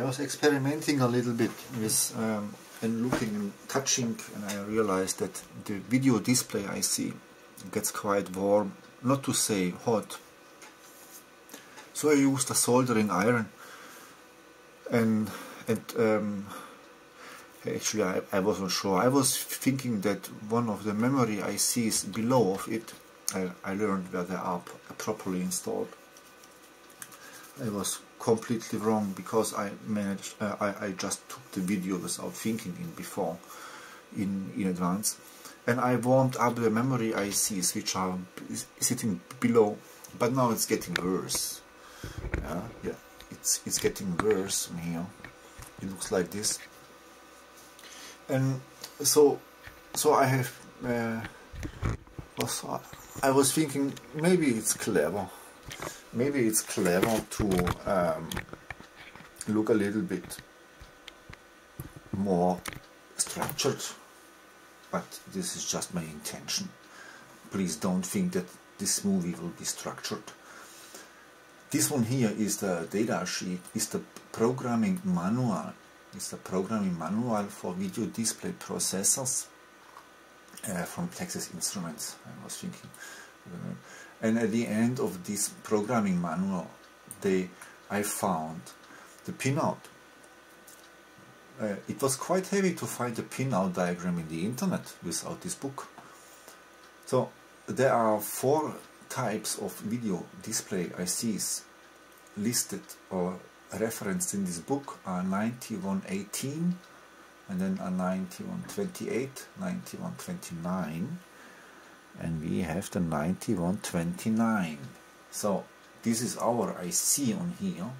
I was experimenting a little bit with um, and looking and touching and I realized that the video display IC gets quite warm, not to say hot. So I used a soldering iron and and um, actually I, I wasn't sure. I was thinking that one of the memory ICs below of it I, I learned where they are properly installed. I was completely wrong because I managed uh, I, I just took the video without thinking in before in in advance. And I warmed up the memory ICs which are sitting below but now it's getting worse. Yeah, yeah it's it's getting worse here it looks like this. And so so I have uh, was, I was thinking maybe it's clever maybe it's clever to um, look a little bit more structured but this is just my intention. Please don't think that this movie will be structured. This one here is the data sheet is the programming manual is the programming manual for video display processors uh, from Texas Instruments. I was thinking and at the end of this programming manual they I found the pinout. Uh, it was quite heavy to find the pinout diagram in the internet without this book. So there are four types of video display ICs listed or referenced in this book. Are 9118 and then a 9128 9129 and we have the 9129 so this is our IC on here.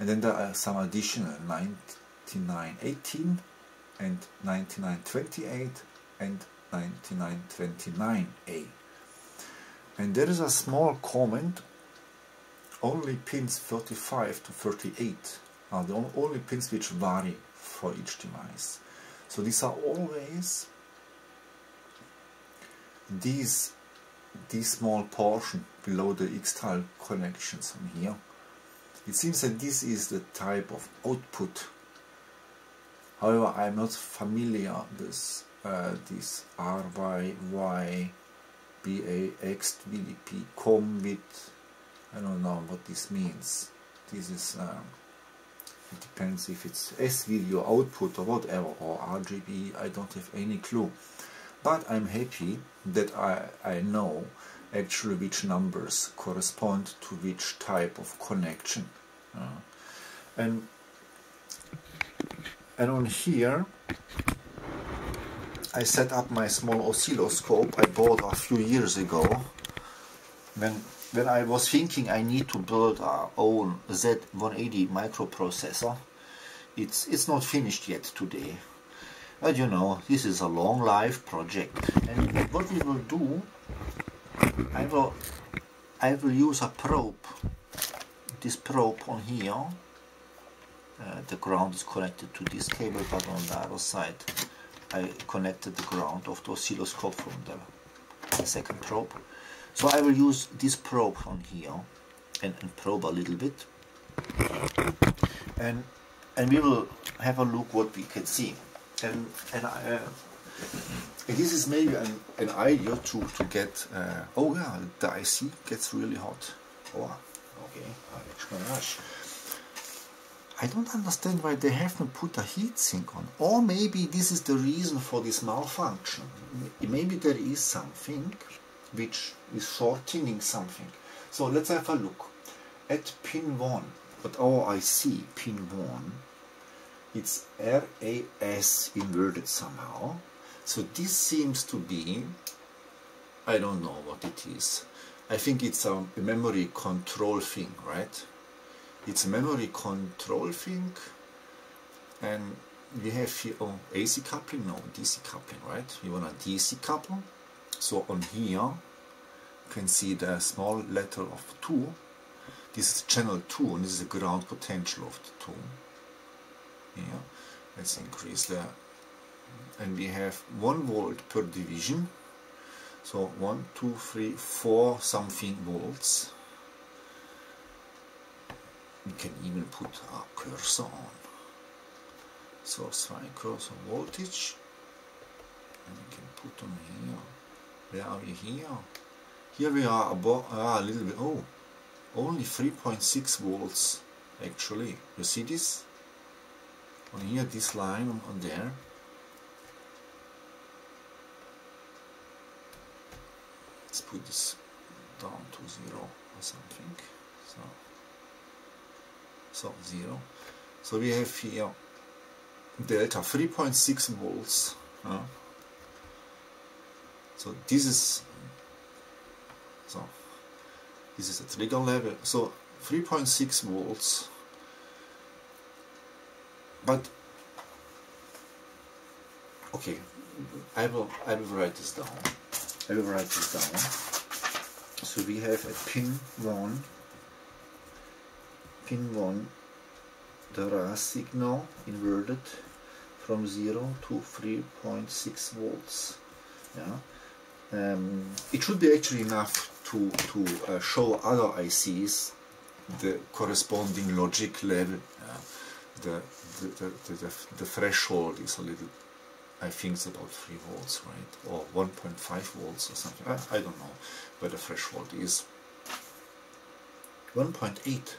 And then there are some additional 9918 and 9928 and 9929A and there is a small comment only pins 35 to 38 are the only pins which vary for each device. So these are always these this small portion below the XTAL connections on here it seems that this is the type of output. However I'm not familiar with uh, this RYY COM with I don't know what this means. This is um, it depends if it's S video output or whatever or RGB I don't have any clue but I'm happy that I, I know actually which numbers correspond to which type of connection. Uh, and and on here I set up my small oscilloscope I bought a few years ago. When when I was thinking I need to build our own Z180 microprocessor it's it's not finished yet today but you know, this is a long life project. And what we will do, I will, I will use a probe, this probe on here. Uh, the ground is connected to this cable, but on the other side, I connected the ground of the oscilloscope from the second probe. So I will use this probe on here and, and probe a little bit. And, and we will have a look what we can see and and, I, uh, and this is maybe an, an idea to to get. Uh, oh yeah, the IC gets really hot. Oh, okay, I don't understand why they haven't put a heatsink on. Or maybe this is the reason for this malfunction. Maybe there is something which is shortening something. So let's have a look. At pin 1, at our IC, pin 1, it's RAS inverted somehow. So this seems to be, I don't know what it is. I think it's a memory control thing, right? It's a memory control thing and we have here oh, AC coupling, no DC coupling, right? We want a DC couple. So on here you can see the small letter of 2. This is channel 2 and this is the ground potential of the 2 let's increase that and we have 1 volt per division. So 1 2 3 4 something volts. We can even put a cursor on. Source 5 cursor voltage. And we can put on here. Where are we here? Here we are about ah, a little bit oh only 3.6 volts actually. You see this on here this line on, on there. Let's put this down to zero or something. So so zero. So we have here delta 3.6 volts so this is so this is a trigger level. So 3.6 volts but okay I will I will write this down. I will write this down. So we have a pin 1 pin 1 the RAS signal inverted from 0 to 3.6 volts. Yeah. Um, it should be actually enough to, to uh, show other ICs the corresponding logic level. Yeah. The, the, the, the, threshold is a little I think it's about 3 volts right? Or 1.5 volts or something. I, I don't know. Where the threshold is 1.8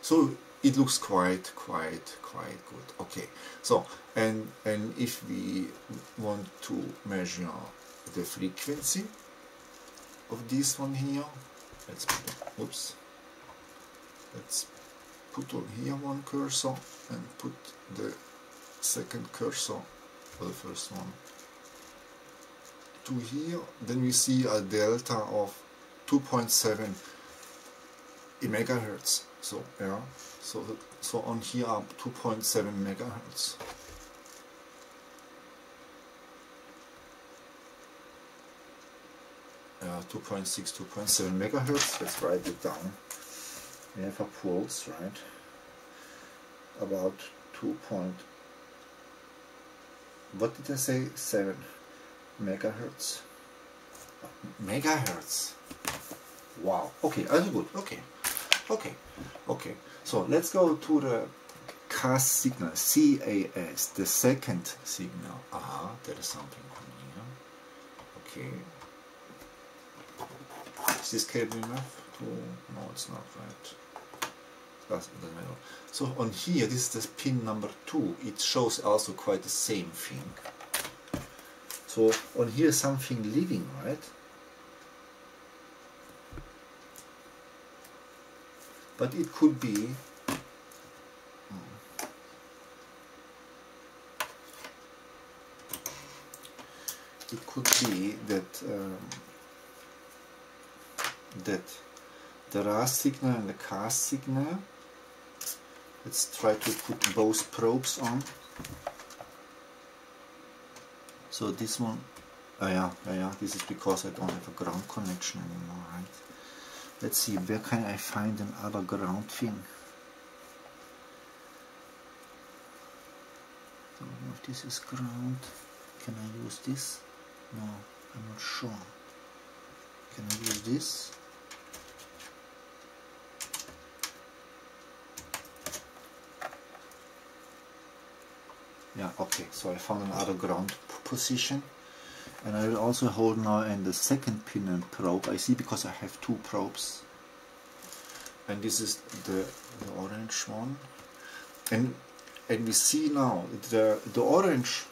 so it looks quite quite quite good. Okay. So and and if we want to measure the frequency of this one here let's oops let's put on here one cursor and put the second cursor for the first one. To here then we see a delta of 2.7 megahertz. So yeah. So so on here are 2.7 megahertz. Uh, 2.6 2.7 megahertz. Let's write it down we have a pulse right? About 2. Point, what did I say? 7 megahertz. Megahertz? Wow. Okay that's good. Okay. Okay. Okay. So let's go to the CAS signal CAS the second signal. Ah there is something coming here. Okay. Is this cable enough? To no it's not right so on here this is the pin number two. It shows also quite the same thing. So on here something living right? But it could be it could be that um, that the RAS signal and the CAS signal let's try to put both probes on so this one oh yeah, oh yeah, this is because I don't have a ground connection anymore right Let's see, where can I find another ground thing? Don't know if this is ground. Can I use this? No, I'm not sure. Can I use this? Yeah, okay, so I found another ground position. And I will also hold now in the second pin and probe. I see because I have two probes. And this is the, the orange one. And and we see now the the orange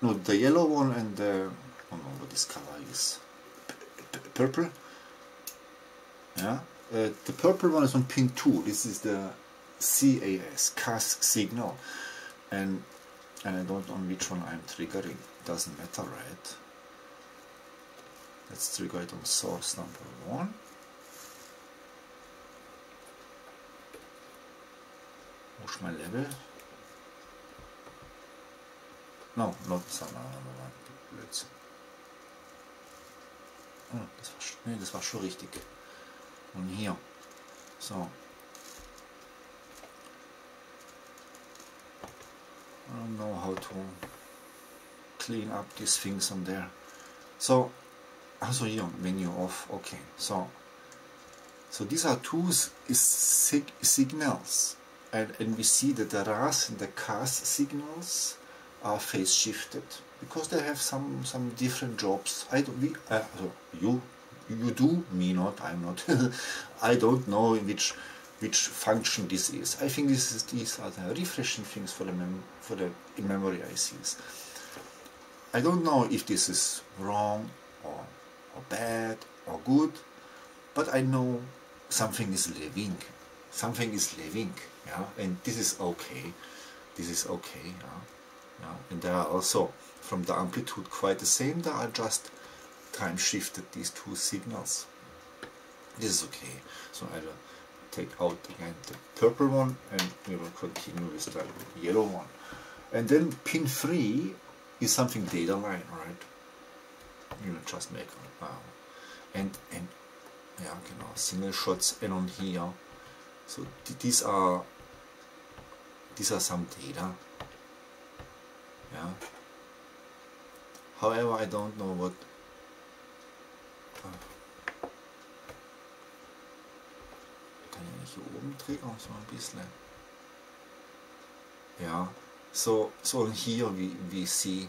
no the yellow one and the I don't know what this color is. P purple? Yeah uh, the purple one is on pin 2 this is the CAS CAS signal. And and I don't know which one I'm triggering doesn't matter right Let's trigger it on source number one. Push my level. No, not sound number one. Blödsinn. Oh, das war, nee, das war schon richtig. Und hier. So. I don't know how to clean up these things on there. So also here menu off okay so So these are two sig signals, and, and we see that the RAS and the CAS signals are phase shifted because they have some some different jobs. I don't, we, uh, you you do, me not, I'm not. I don't know in which which function this is. I think this is, these are the refreshing things for the mem for the in-memory ICs. I don't know if this is wrong or, or bad or good, but I know something is living. Something is living, yeah, and this is okay. This is okay, yeah. yeah. And there are also from the amplitude quite the same. There are just time shifted these two signals. This is okay. So I will take out again the purple one and we will continue with the yellow one. And then pin 3 is something data line, right? You will just make uh, and and yeah, genau, single shots and on here. So th these are these are some data. Yeah. However, I don't know what kann hier oben so ein bisschen. Ja, so, so here we, we see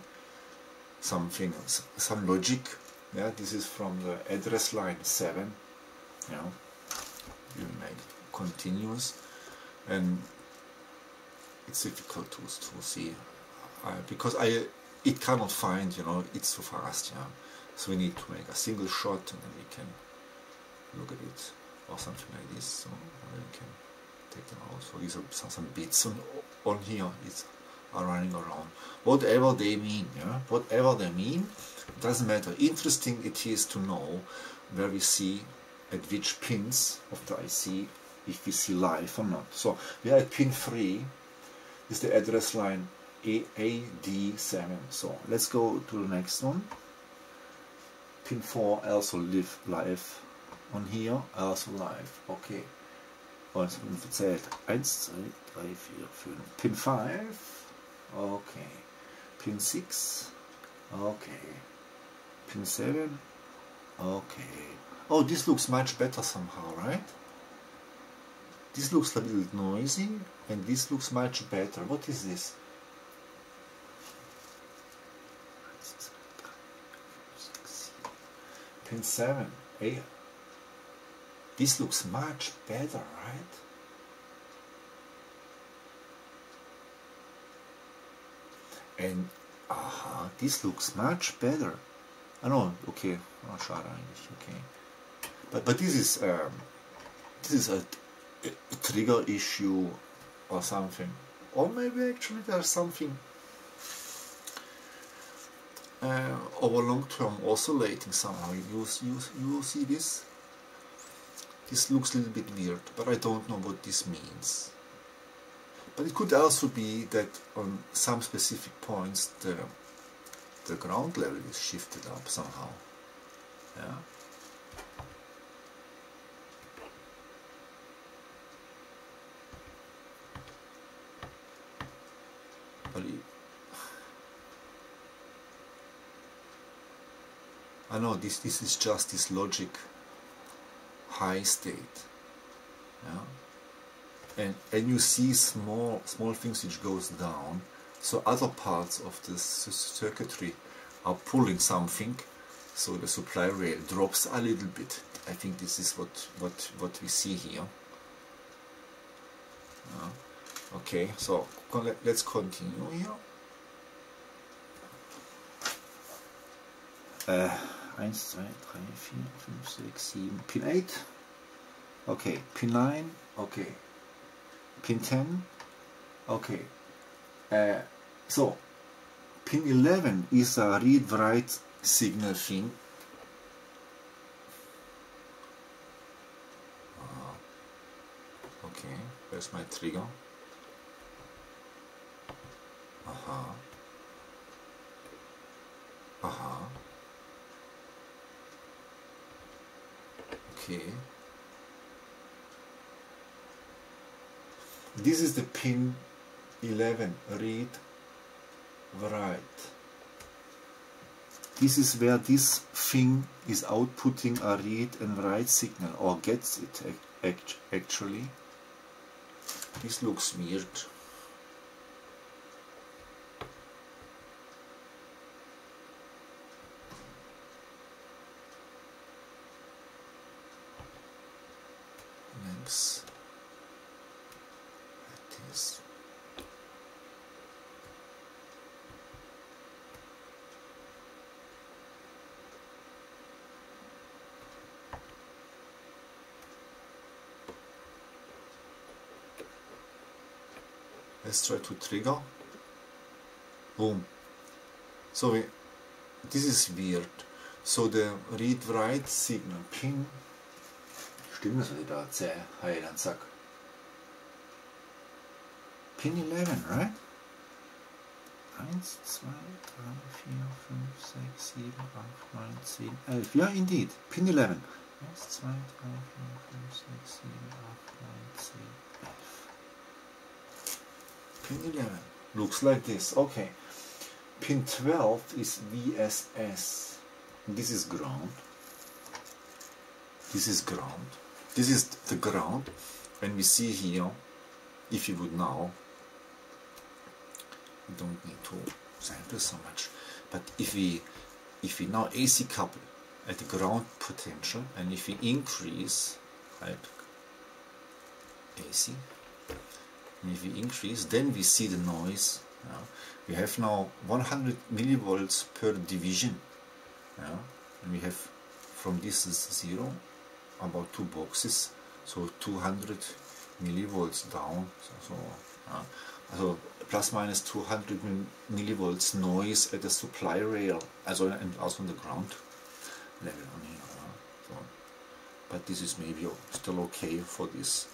something, some logic. Yeah, this is from the address line 7. Yeah, you make continuous and it's difficult to, to see uh, because I it cannot find, you know, it's too fast, yeah. So we need to make a single shot and then we can look at it or something like this. So we can take them out. So these are some, some bits on, on here it's, are running around. Whatever they mean, yeah, whatever they mean, doesn't matter. Interesting it is to know where we see at which pins of the IC if we see live or not. So we are at pin 3 is the address line AAD7 So let's go to the next one pin 4 also live live on here also live okay. Und verzählt 1 2 3 4 5 pin 5 okay. Pin 6 okay. Pin 7 okay. Oh this looks much better somehow right? This looks a little noisy and this looks much better. What is this? Pin 7 hey this looks much better right and aha this looks much better I oh, know okay oh, schade eigentlich okay but but this is um, this is a, a trigger issue or something or maybe actually there's something uh, over long term oscillating somehow. You, you, you will see this? This looks a little bit weird, but I don't know what this means. But it could also be that on some specific points the, the ground level is shifted up somehow. Yeah. I know this this is just this logic high state. Yeah? And and you see small small things which goes down. So other parts of the circuitry are pulling something. So the supply rail drops a little bit. I think this is what what what we see here. Yeah. okay so let's continue here. Uh, 1, 2, 3, 4, 5, 6, 7, pin 8, okay, pin 9, okay, pin 10, okay, uh, so pin 11 is a read-write signal thing. Okay, where's my trigger? Aha. Aha. Okay. This is the pin 11 read write. This is where this thing is outputting a read and write signal or gets it actually. This looks weird let's try to trigger. Boom. So this is weird. So the read write signal. Pin stimmt das was da erzähle? Hey dann zack. Pin 11 right? 1, 2, 3, 4, 5, 6, 7, 8, 9, 10, 11 ja indeed. Pin 11 1, 2, 3, 4, 5, 6, 7, 8, 9, 10, 11 Pin 11 looks like this. Okay. Pin 12 is VSS. This is ground. This is ground. This is the ground. And we see here, if you would now, we don't need to sample so much, but if we if we now AC couple at the ground potential and if we increase right AC and if we increase then we see the noise yeah. we have now 100 millivolts per division yeah. and we have from this is zero about two boxes so 200 millivolts down so, uh, so plus minus 200 millivolts noise at the supply rail also and also on the ground level on here so, but this is maybe still okay for these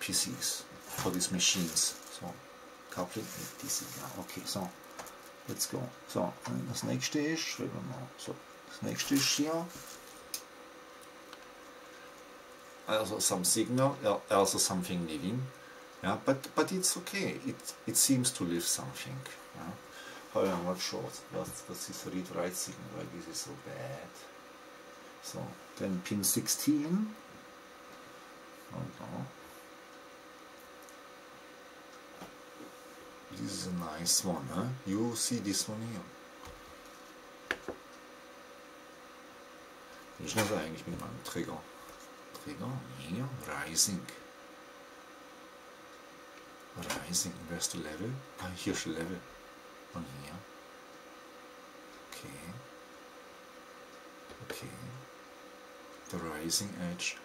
PCs for these machines. So, coupling mit. Ja, okay, so. Let's go. So, das nächste ist, schreiben wir mal. So, das nächste ist hier. Also some signal, also something living. Yeah, but but it's okay. It it seems to live something. Yeah. However, I'm not sure what's what's this read write signal. Why this is so bad? So then pin 16. Hold on. This is a nice one, huh? You see this one here. Wie ist das eigentlich mit meinem Trigger? Trigger, hier, Rising. Rising, where's the level? Ah, hier ist Level. Und hier. Okay. Okay. The rising edge.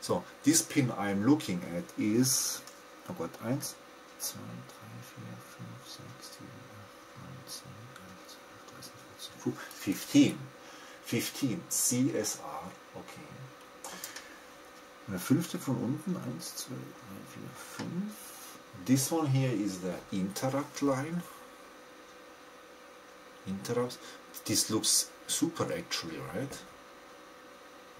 So, this pin I'm looking at is, oh Gott, 1, 2, 3, 4, 5, 6, 7, 8, 9, 10, 11, 12, 13, 14, 15. 15. CSR. Okay. Der fünfte von unten. 1, 2, 3, 4, 5. This one here is the interrupt line. Interrupts. This looks super actually, right?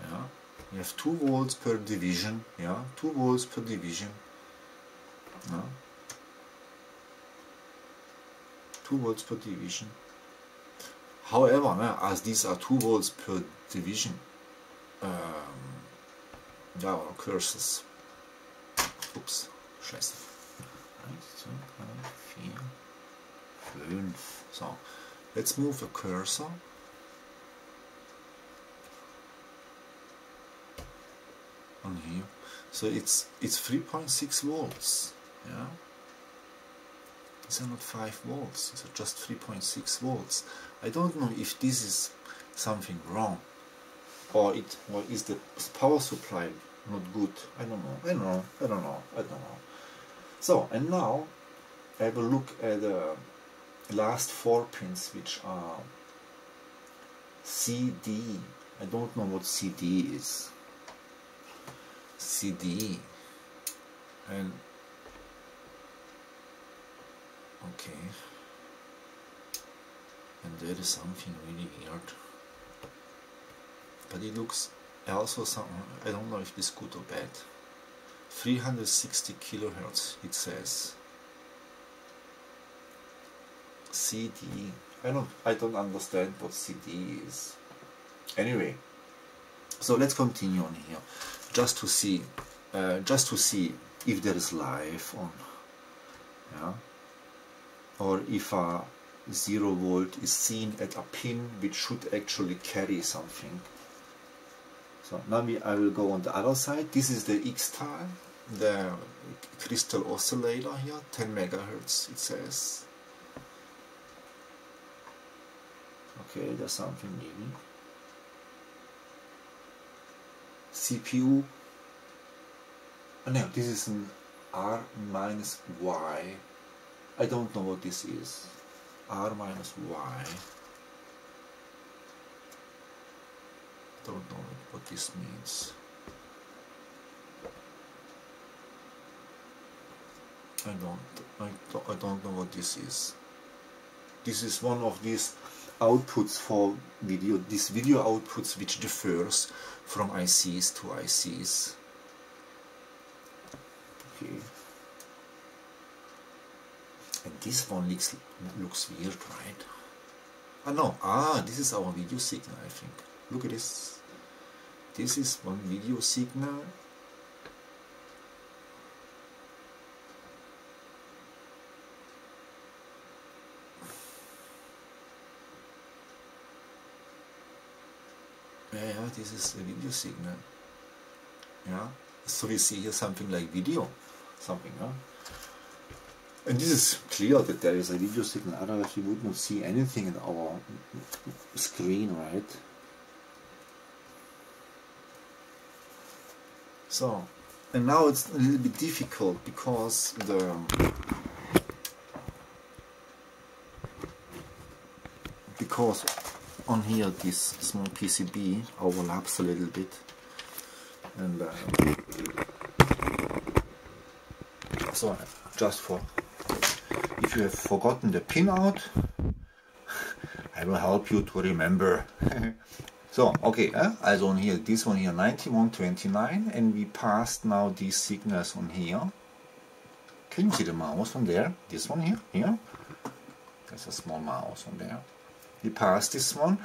Yeah. We have 2 volts per division. Yeah. 2 volts per division. Yeah. 2 volts per division. However, as these are 2 volts per division, um, ja, oder cursors. Ups, scheiße. 1, 2, 3, 4, 5. So, let's move the cursor. On here. So it's it's 3.6 volts. Yeah. These are not 5 volts, these are just 3.6 volts. I don't know if this is something wrong or it or is the power supply not good. I don't know. I don't know. I don't know. I don't know. So and now I will look at the last four pins which are CD. I don't know what CD is. CD and okay. And there is something really weird. But it looks also some I don't know if this good or bad. 360 kilohertz it says. CD I don't I don't understand what CD is. Anyway, so let's continue on here, just to see, uh, just to see if there is life on, yeah, or if a zero volt is seen at a pin which should actually carry something. So now we, I will go on the other side. This is the XTAL, the crystal oscillator here, 10 megahertz it says. Okay, there's something new. CPU. Oh, ah, no, this is an R minus Y. I don't know what this is. R minus Y. Don't know what this means. I don't, I don't, I don't know what this is. This is one of these outputs for video, these video outputs which differs from ICs to ICs. Okay. And this one looks, looks weird, right? Ah no, ah, this is our video signal, I think. Look at this. This is one video signal yeah, this is a video signal. Yeah, so we see here something like video, something, yeah. And this is clear that there is a video signal, otherwise we would not see anything in our screen, right? So, and now it's a little bit difficult because the because on here this small PCB overlaps a little bit and uh, so just for if you have forgotten the pinout I will help you to remember. So okay uh, also on here this one here 9129 and we passed now these signals on here. Can you see the mouse on there? This one here here? There's a small mouse on there. We passed this one.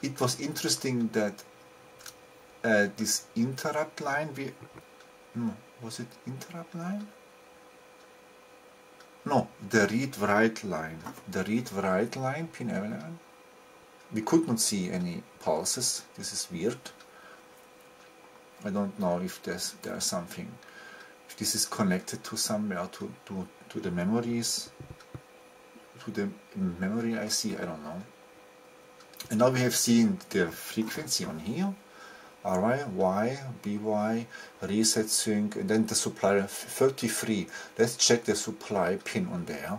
It was interesting that uh, this interrupt line, we, was it interrupt line? No, the read-write line. The read-write line, pin 11. We could not see any pulses. This is weird. I don't know if there's there's something, if this is connected to somewhere to, to, to the memories, to the memory IC, I don't know. And now we have seen the frequency on here. RI, Y, BY, reset sync, and then the supply 33. Let's check the supply pin on there.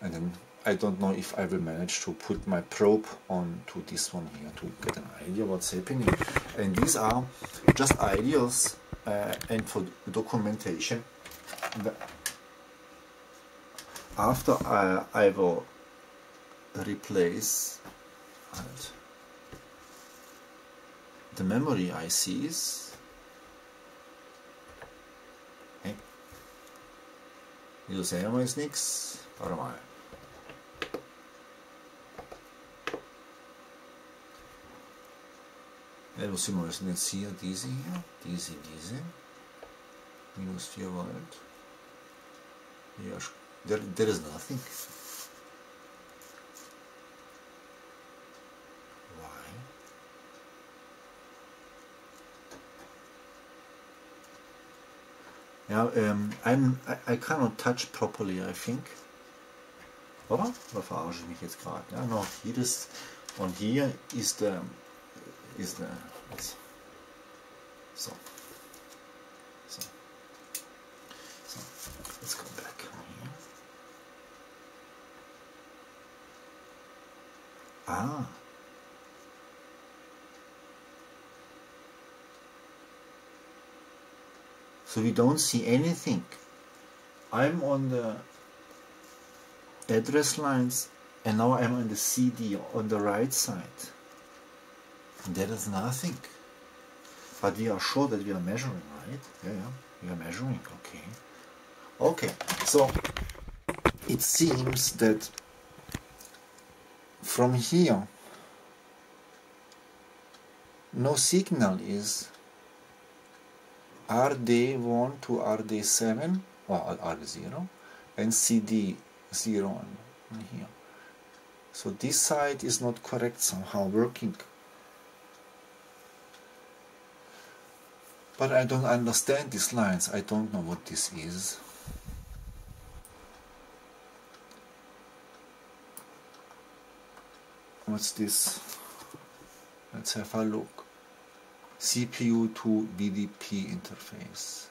And then I don't know if I will manage to put my probe on to this one here to get an idea what's happening. And these are just ideas uh, and for documentation. After I, I will replace and the memory ICs hey. Wieso sehen wir jetzt nichts? Warte mal. Ja, was sind wir? Das sind jetzt hier diese hier, diese, diese. Minus 4 Volt. Yeah, there, there is nothing. Ja, ähm, I'm, I, I cannot touch properly, I think. Oder? Oder verarsche ich mich jetzt gerade? Ja, noch jedes. Und hier ist der. Ist der. So. So. So. Let's go back. Ah. So we don't see anything. I'm on the address lines and now I'm on the CD on the right side. And there is nothing. But we are sure that we are measuring, right? Yeah, yeah, we are measuring, okay. Okay, so it seems that from here no signal is RD1 to RD7 or RD0 and CD0 here. So this side is not correct somehow working. But I don't understand these lines. I don't know what this is. What's this? Let's have a look CPU to VDP interface.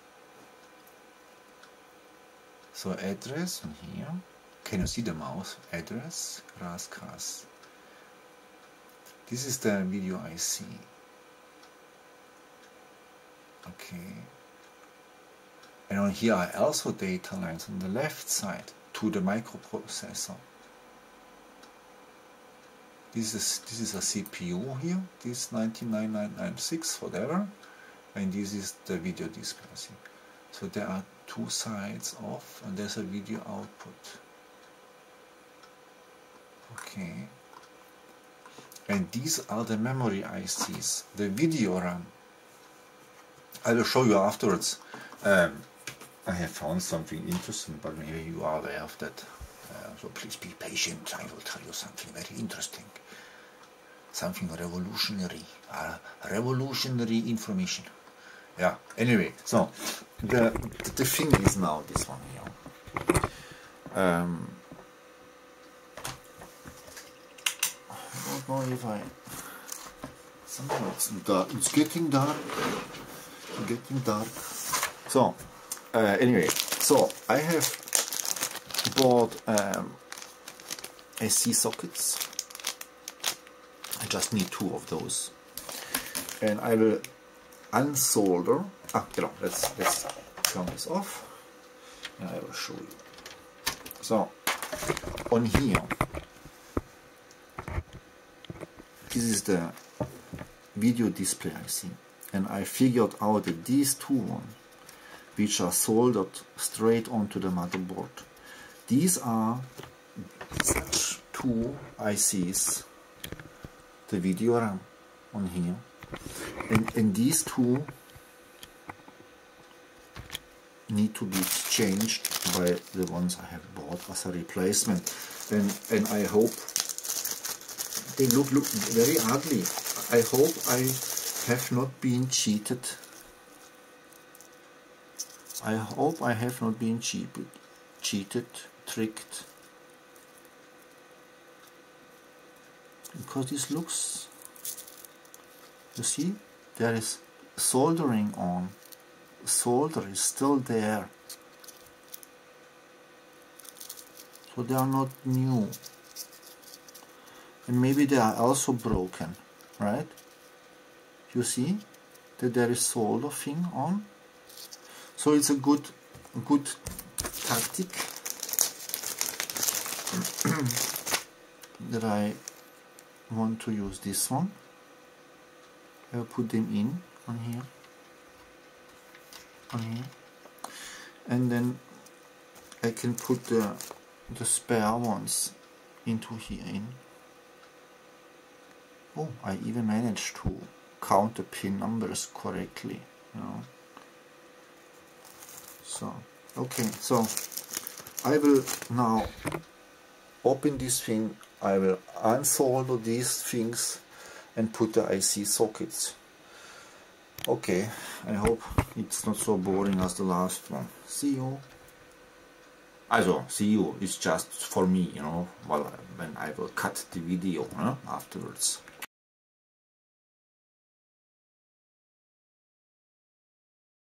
So address on here. Can you see the mouse address? RAS CAS this is the video IC okay. And on here are also data lines on the left side to the microprocessor this is this is a CPU here. This 99996 whatever. And this is the video display so there are two sides off and there's a video output. Okay. And these are the memory ICs the video RAM. I will show you afterwards. Um, I have found something interesting but maybe you are aware of that uh, so please be patient I will tell you something very interesting something revolutionary, uh, revolutionary information. Yeah. Anyway, so the the thing is now this one here. Um, I don't know if I. Somehow it's dark. It's getting dark. Getting dark. So, uh, anyway, so I have bought um, SC sockets. I just need two of those. And I will unsolder ah know let's let's turn this off. And I will show you. So on here this is the video display IC and I figured out that these two ones which are soldered straight onto the motherboard these are two ICs the video RAM on here. And, and these two need to be exchanged by the ones I have bought as a replacement. And, and I hope they look, look very ugly. I hope I have not been cheated. I hope I have not been cheated, cheated tricked because this looks you see there is soldering on. Solder is still there. So they are not new. And maybe they are also broken right? You see that there is solder thing on. So it's a good good tactic that I want to use this one. I'll put them in on here. On here. And then I can put the the spare ones into here in. Oh I even managed to count the pin numbers correctly you know. So okay so I will now open this thing I will unsolder these things and put the IC sockets. Okay, I hope it's not so boring as the last one. See you. Also, see you is just for me, you know, well, when I will cut the video afterwards.